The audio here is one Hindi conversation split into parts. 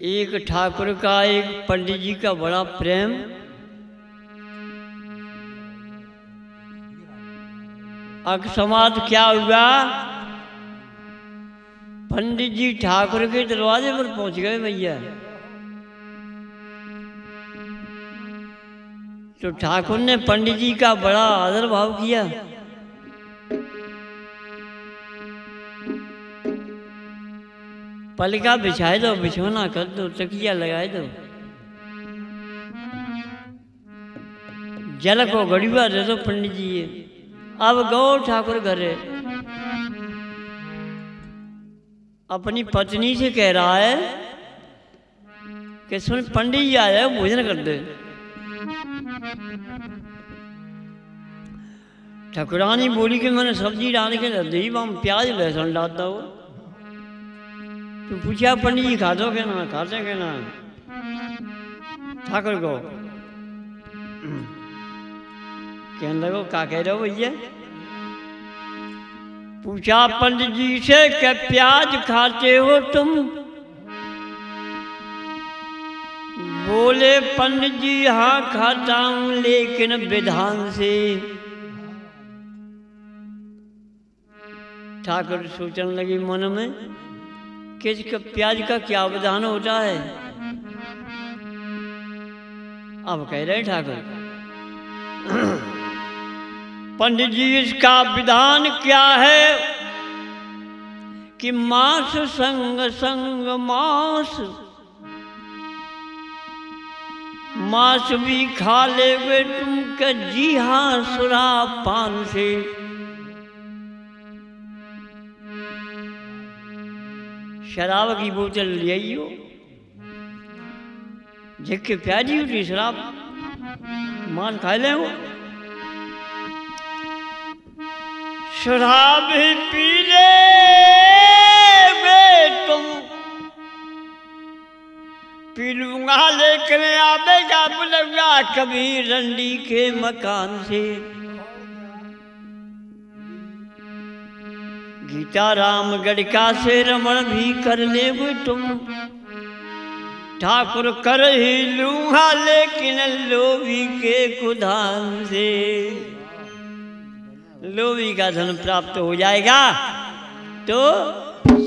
एक ठाकुर का, एक पंडित जी का बड़ा प्रेम। अकस्मात क्या हुआ? पंडित जी ठाकुर के दरवाजे पर पहुँच गए भैया। तो ठाकुर ने पंडित जी का बड़ा आदर भाव किया। पलका बिछाए दो, बिछोना कर दो, तकिया लगाए दो। जल को गड़िया दे दो पंडित जी अब गौ ठाकुर घरे अपनी पत्नी से कह रहा है कि सुन, पंडित जी आया, भोजन कर दे। ठकुरानी बोली कि मैंने सब्ज़ी डाल के दी वहाँ प्याज, लहसुन डालता हो तो पूछा पंडित जी खा दो के ना खाते के ना? ठाकुर को। कहने लगो का कह रहे हो भैया। पूछा पंडित जी से कि प्याज खाते हो तुम? बोले पंडित जी हाँ खाता हूँ, लेकिन विधान से। ठाकुर सोचने लगी मन में कि इसका प्याज का क्या विधान होता है? अब कह रहे ठाकुर। पंडित जी, इसका विधान क्या है? कि मांस संग संग मांस। मांस भी खा ले तुम के जी हाँ सुरा पान से। शराब की बोतल ले आइयो। झिक्के प्याजी उठी शराब मान खा ले वो शराब ही पी ले वे तुम पी लूँगा लेकिन आवेगा बुलूँगा कभी रंडी के मकान से। गीता राम गड़का से रमण भी कर ले तुम। ठाकुर कर ही लूँगा, लेकिन लोभी के कुधान से। लोभी का धन प्राप्त हो जाएगा तो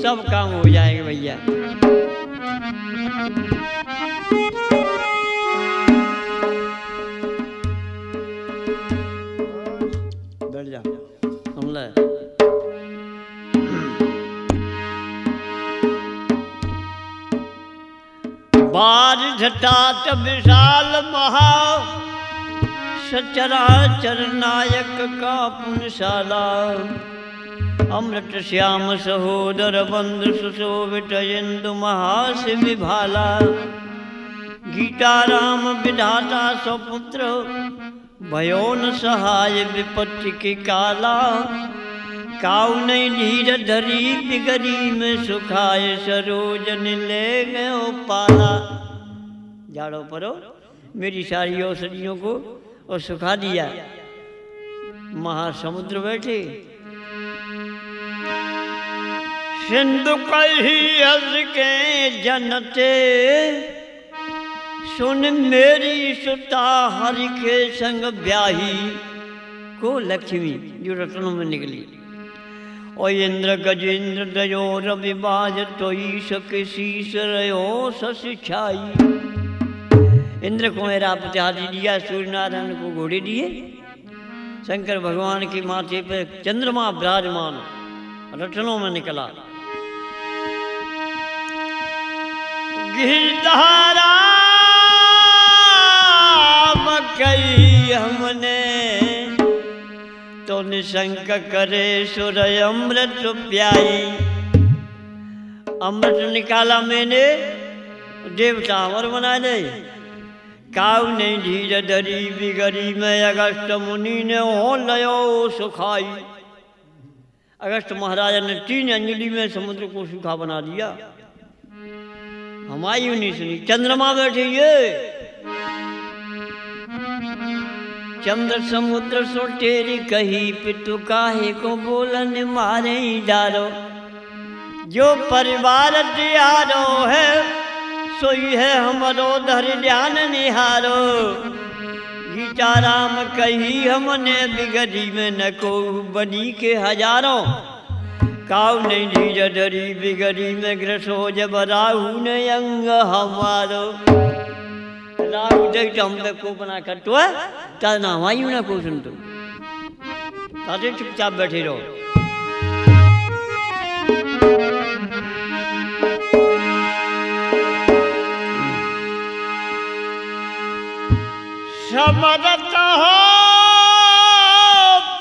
सब काम हो जाएगा भैया। बैठ जा। बार झटाट विशाल महा सचराचर नायक का पुनशाला। अमृत श्याम सहोदर बंधु सुशोभित इंदु महास विभाला गीता राम विधाता स्वपुत्र, भयो न सहाय विपत्ति के काला। काउ नहीं धीर धरी बिगरी में सुखाए सरोजन ले गयो पाला। जाड़ो परो, मेरी सारी औषधियों को और सुखा दिया। महासमुद्र बैठे। सिंधु कही हस के जनते, सुन मेरी सुता हरि के संग ब्याही। को लक्ष्मी, जो रत्नों में निकली। और इंद्र गजेंद्र दयो रवि बाज तो ईश के शीश रयो ससिछाई इंद्र को मेरा प्रतिहारी दिया सूर्य नारायण को घोड़े दिए। शंकर भगवान के माथे पर चंद्रमा विराजमान रटनों में निकला। गिरधारा कई हमने तो निशंक करे सुर अमृत प्याई। अमृत निकाला मैंने, देवता अमर बना दे। काउ नहीं धीर धरी बिगड़ी में अगस्त मुनि ने हो लयो सुखाई। अगस्त महाराजा ने तीन अंजलि में समुद्र को सूखा बना दिया। हमारी नहीं सुनी, चंद्रमा बैठे ये। चंद्र समुद्र सो तेरी कही पितु काहे को बोलन मारे डारो। जो परिवार दियारो है, सोई है हमरो धर ध्यान निहारो। गीता राम कही, हमने बिगड़ी में न को बनी के हज़ारों। काउ नहीं नीज डरी बिगड़ी में ग्रसो जब राहु ने अंग हमारो। हम पे को बना कर तो ता ना सुन तू। ताते चुपचाप बैठे रहो। समरत हो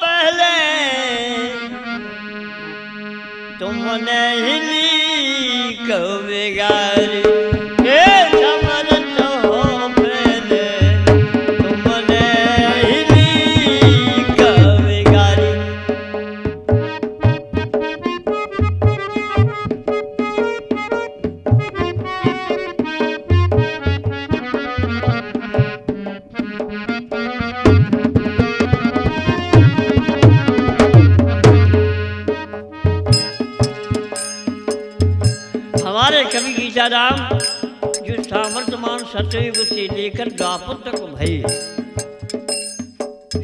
पहले। तुमने हिली कविगारी लेकर द्वापर तक भई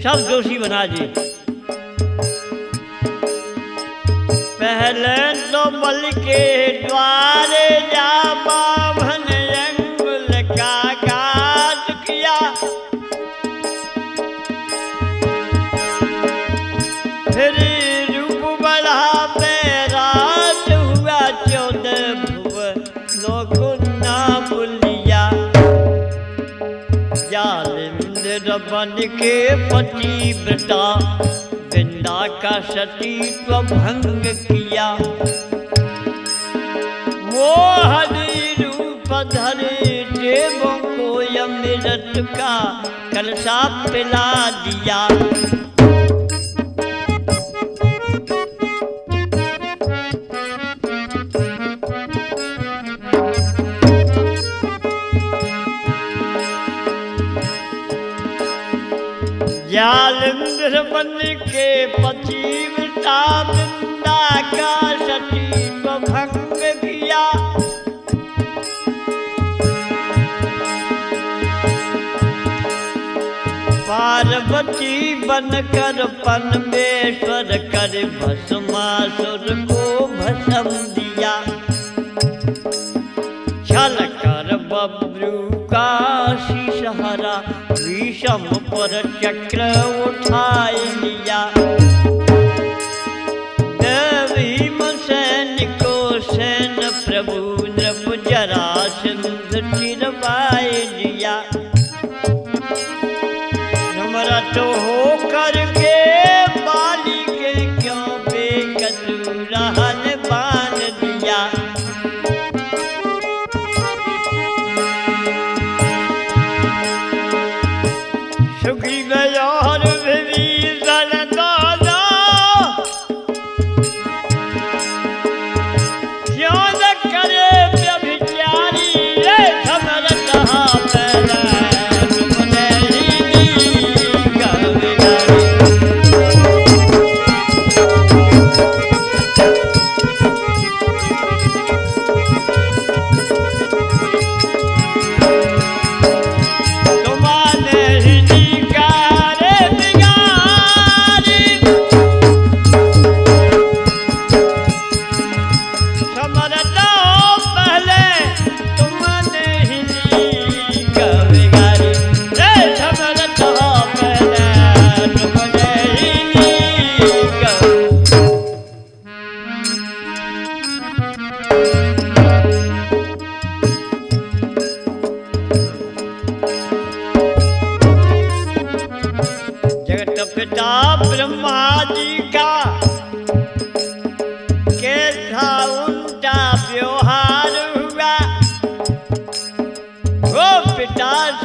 सब दोषी बना जी। पहले तो बल के द्वारे जा बाभन अंगुल का घात किया फिर बन के पति पतिव्रता, बिंदा का सतीत्व भंग किया। मोहनी रूप धरे देवों को यमृत का कलशा पिला दिया। जालंधर बन के पतिव्रता बिंदा का सतीत्व भंग किया पार्वती बन कर पनमेश्वर कर भस्मासुर को भस्म दिया। छल कर बब्रू पर चक्र उठाई लिया।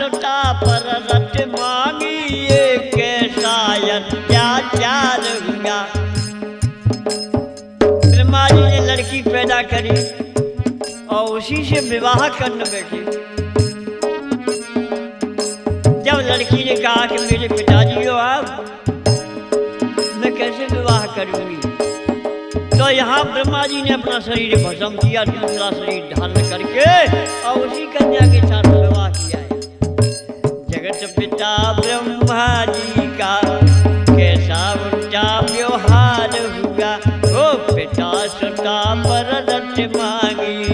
पिता पर रट मांगी ये कैसा अत्याचार हुआ? ब्रह्मा जी ने लड़की पैदा करी और उसी से विवाह करने बैठे। जब लड़की ने कहा कि मेरे पिताजी हो आप, मैं कैसे विवाह करूँगी? तो यहाँ ब्रह्मा जी ने अपना शरीर भस्म किया, दूसरा शरीर धारण करके और उसी कन्या के साथ विवाह किया पिता ब्रह्मा जी का कैसा उनका व्यवहार हुआ? ओ पिता सुता पर मांगी।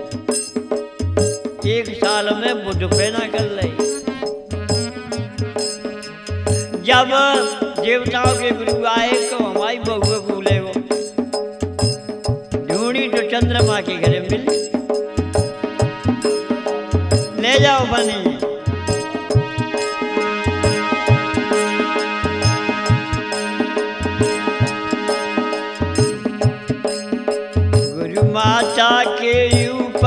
एक साल में बुद्ध ना कर ले। जब देवताओं के गुरु आए तो हमारी बहुए भूले वो ढूंढी तो चंद्रमा के घरे मिल। ले जाओ बनी।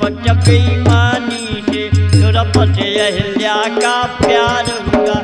फंदक से तुरप से अहिल्या का प्यार हुआ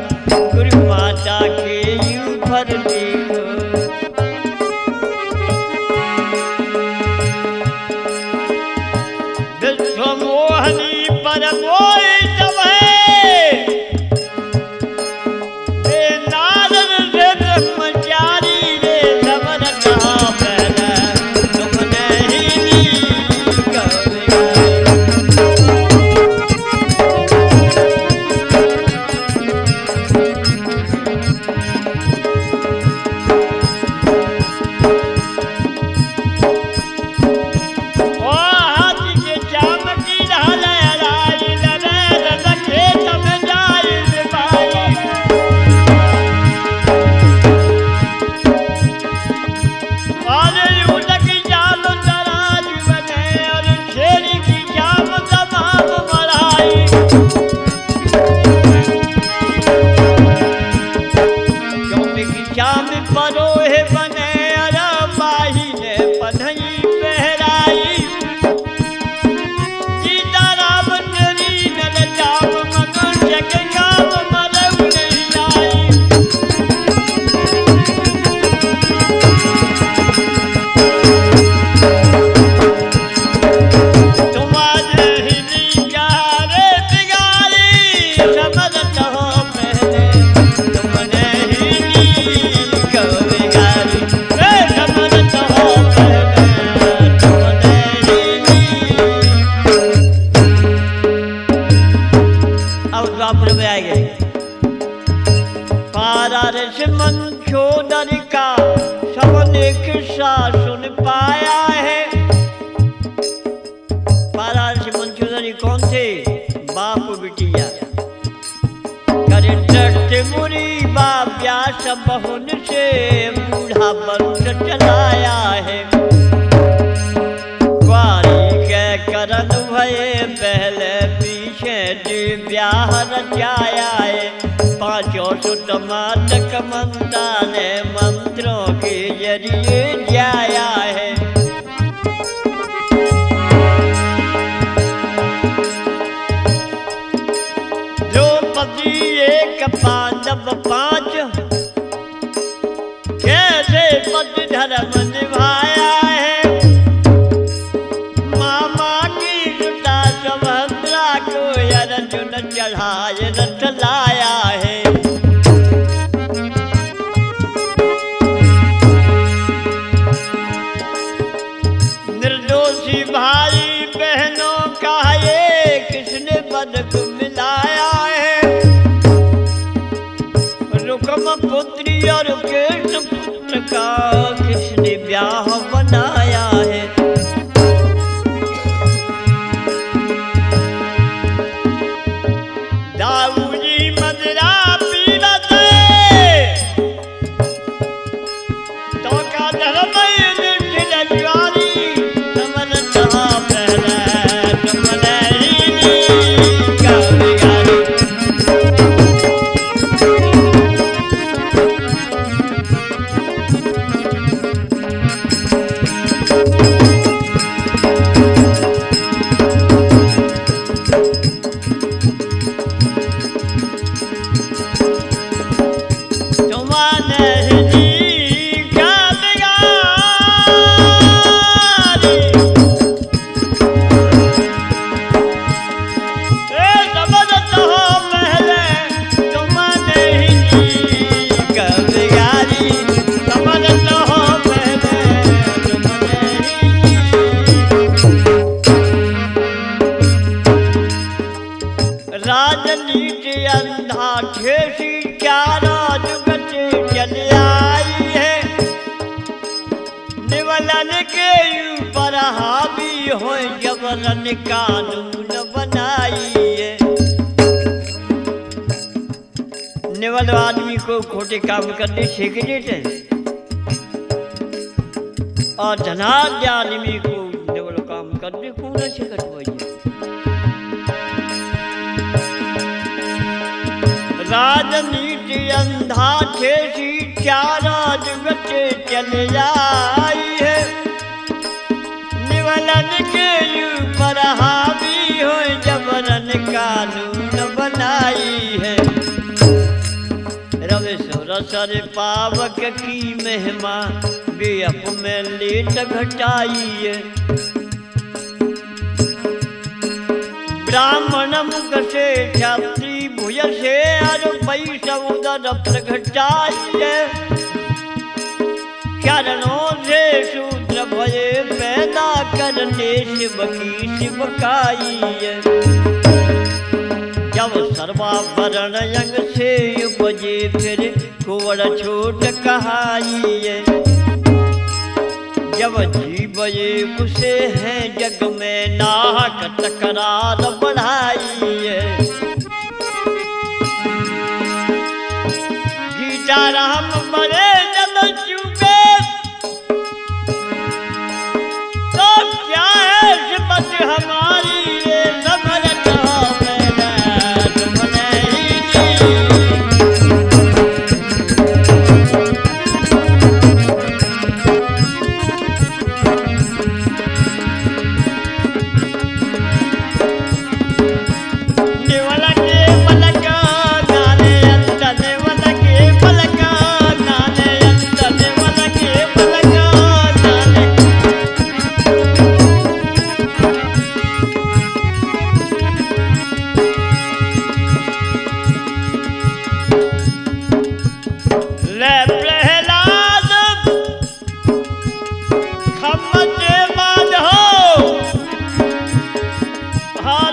और पुत्री और कृष्ण पुत्र का किसने ब्याह निवल आदमी को खोटे काम करने सीख देते। और धनाढ़ आदमी को निवल काम करने को न सिखत राजनीति अंधा ठेसी चारा जगत चल आई है निवलन के ऊपर हावी हो जबरन कानून बनाई है रवेश्वर सर पावक की महिमा बेअप में लेट घटाई ब्राह्मण मुख से छात्री भुज से अर वैष्णव उदर प्रगटाई है चरणों से शूद्र भये पैदा करने शिव की शिवकाई जब सर्वाभरण फिर कुंवर छोट कहाइए। जब जीव एक से है, जग में नाहक तकरार बढ़ाइए। गीता राम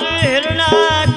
हर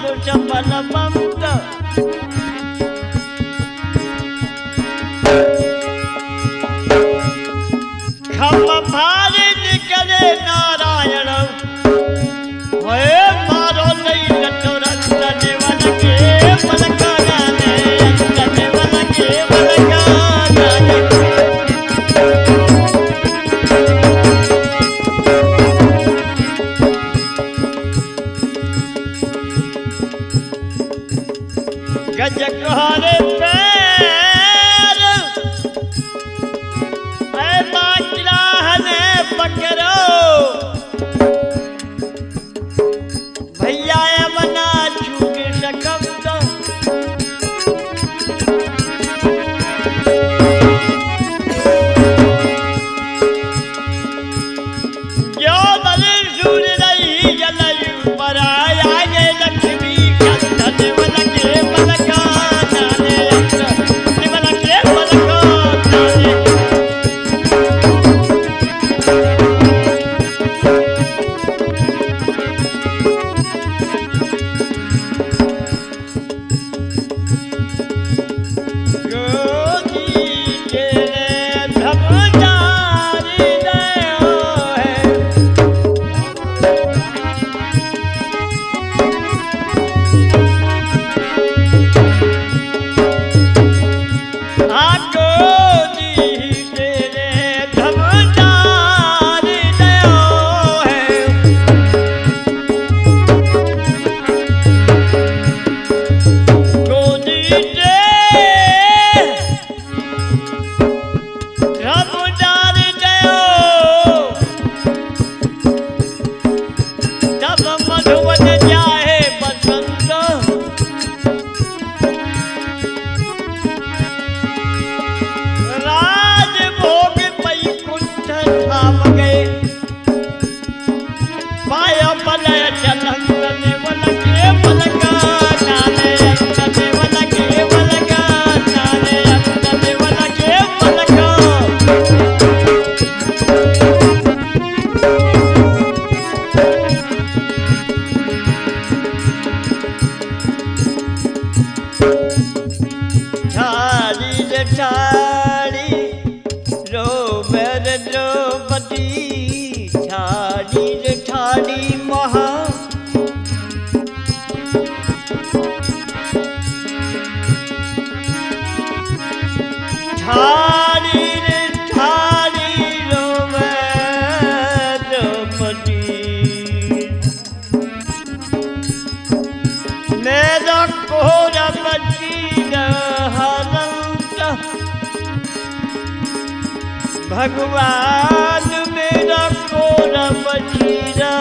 भगवान मेरा कोरा बचीरा